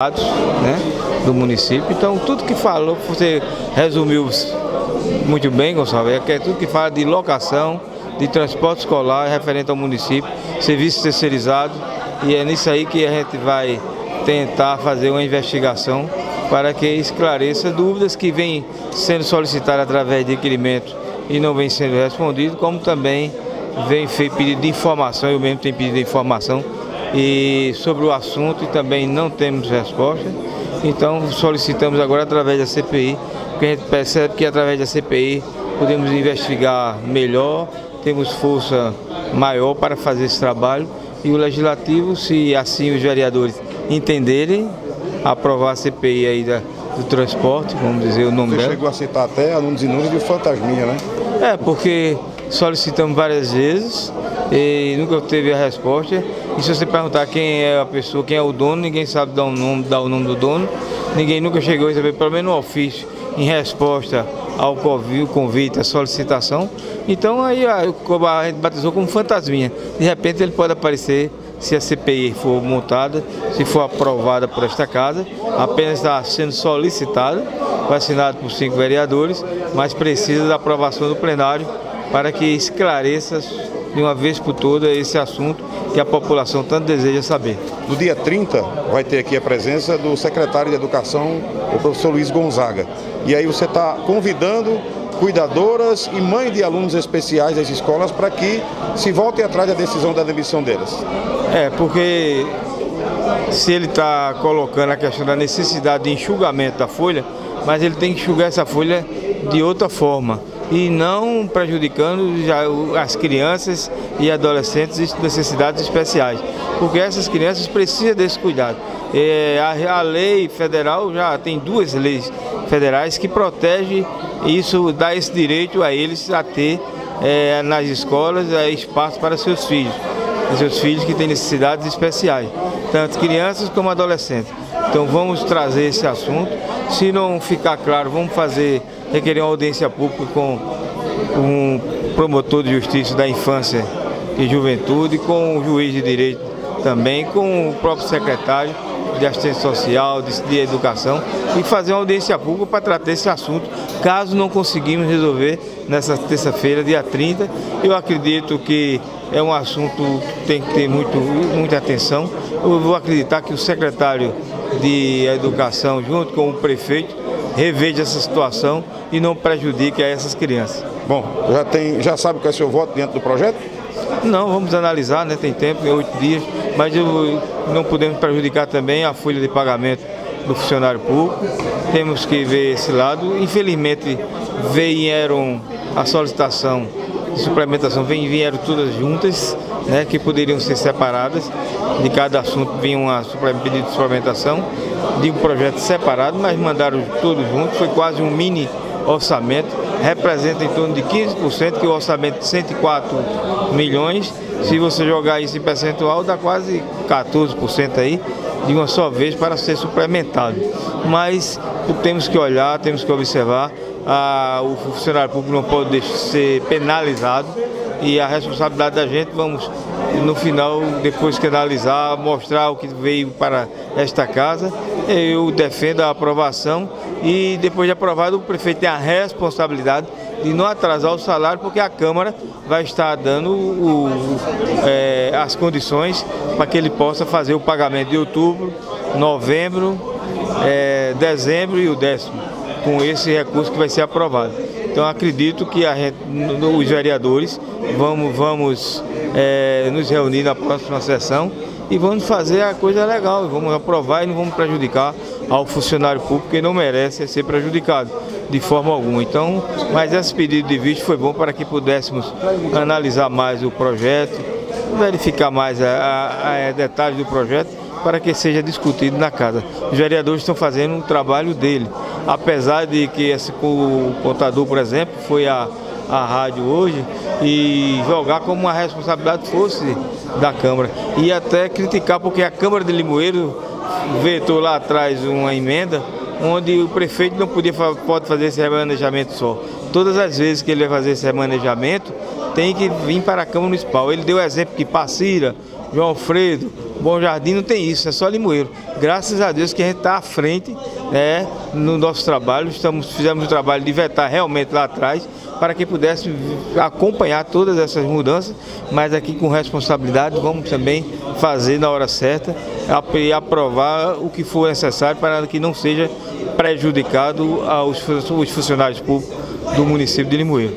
né, do município. Então, tudo que falou, você resumiu muito bem, Gonçalo, é que é tudo que fala de locação, de transporte escolar referente ao município, serviço terceirizado, e é nisso aí que a gente vai tentar fazer uma investigação para que esclareça dúvidas que vêm sendo solicitadas através de requerimento e não vem sendo respondido, como também vem feito pedido de informação, eu mesmo tenho pedido informação e sobre o assunto e também não temos resposta. Então solicitamos agora através da CPI, porque a gente percebe que através da CPI podemos investigar melhor, temos força maior para fazer esse trabalho e o Legislativo, se assim os vereadores entenderem, aprovar a CPI aí da, do transporte, vamos dizer o nome Você dela. chegou a citar até alunos e números de fantasminha, né? É, porque solicitamos várias vezes e nunca teve a resposta. E se você perguntar quem é a pessoa, quem é o dono, ninguém sabe dar o nome, dar o nome do dono. Ninguém nunca chegou a receber pelo menos um ofício em resposta ao convi- convite, à solicitação. Então aí a, a gente batizou como fantasminha. De repente ele pode aparecer se a CPI for montada, se for aprovada por esta casa, apenas está sendo solicitado, foi assinado por cinco vereadores, mas precisa da aprovação do plenário para que esclareça de uma vez por todas esse assunto que a população tanto deseja saber. No dia 30 vai ter aqui a presença do secretário de Educação, o professor Luiz Gonzaga. E aí você está convidando cuidadoras e mães de alunos especiais das escolas para que se voltem atrás da decisão da demissão deles. É, porque se ele está colocando a questão da necessidade de enxugamento da folha, mas ele tem que enxugar essa folha de outra forma e não prejudicando as crianças e adolescentes de necessidades especiais, porque essas crianças precisam desse cuidado. É, a, a lei federal já tem duas leis federais que protegem isso, dá esse direito a eles a ter é, nas escolas é, espaço para seus filhos os seus filhos que têm necessidades especiais, tanto crianças como adolescentes. Então vamos trazer esse assunto. Se não ficar claro, vamos fazer, requerer uma audiência pública com um promotor de justiça da infância e juventude, com o juiz de direito também, com o próprio secretário de assistência social, de, de educação, e fazer uma audiência pública para tratar esse assunto, caso não conseguimos resolver nessa terça-feira, dia 30. Eu acredito que é um assunto que tem que ter muito, muita atenção. Eu vou acreditar que o secretário de Educação, junto com o prefeito, reveja essa situação e não prejudique essas crianças. Bom, já, tem, já sabe qual é o seu voto dentro do projeto? Não, vamos analisar, né? tem tempo, é oito dias, mas eu, não podemos prejudicar também a folha de pagamento do funcionário público. Temos que ver esse lado. Infelizmente, vieram a solicitação de suplementação, vieram todas juntas, né? que poderiam ser separadas. De cada assunto vinha suple- pedido de suplementação de um projeto separado, mas mandaram todos juntos, foi quase um mini orçamento, representa em torno de 15%, que o orçamento de 104 milhões, se você jogar isso em percentual, dá quase 14% aí, de uma só vez para ser suplementado. Mas temos que olhar, temos que observar, ah, o funcionário público não pode ser penalizado e a responsabilidade da gente, vamos no final, depois que analisar, mostrar o que veio para esta casa. Eu defendo a aprovação e depois de aprovado o prefeito tem a responsabilidade de não atrasar o salário, porque a Câmara vai estar dando o- é, as condições para que ele possa fazer o pagamento de outubro, novembro, é, dezembro e o décimo, com esse recurso que vai ser aprovado. Então acredito que gente, os vereadores vamos, vamos é, nos reunir na próxima sessão e vamos fazer a coisa legal, vamos aprovar e não vamos prejudicar ao funcionário público que não merece ser prejudicado de forma alguma. Então, mas esse pedido de vista foi bom para que pudéssemos analisar mais o projeto, verificar mais a, a- a detalhes do projeto para que seja discutido na casa. Os vereadores estão fazendo um trabalho dele, apesar de que esse, o contador, por exemplo, foi a, a rádio hoje e jogar como uma responsabilidade fosse da Câmara. E até criticar, porque a Câmara de Limoeiro vetou lá atrás uma emenda onde o prefeito não podia, pode fazer esse remanejamento só. Todas as vezes que ele vai fazer esse remanejamento, tem que vir para a Câmara Municipal. Ele deu exemplo que Passira, João Alfredo, Bom Jardim não tem isso, é só Limoeiro. Graças a Deus que a gente está à frente né, no nosso trabalho, estamos, fizemos o trabalho de vetar realmente lá atrás para que pudesse acompanhar todas essas mudanças, mas aqui com responsabilidade vamos também fazer na hora certa e aprovar o que for necessário para que não seja prejudicado aos funcionários públicos do município de Limoeiro.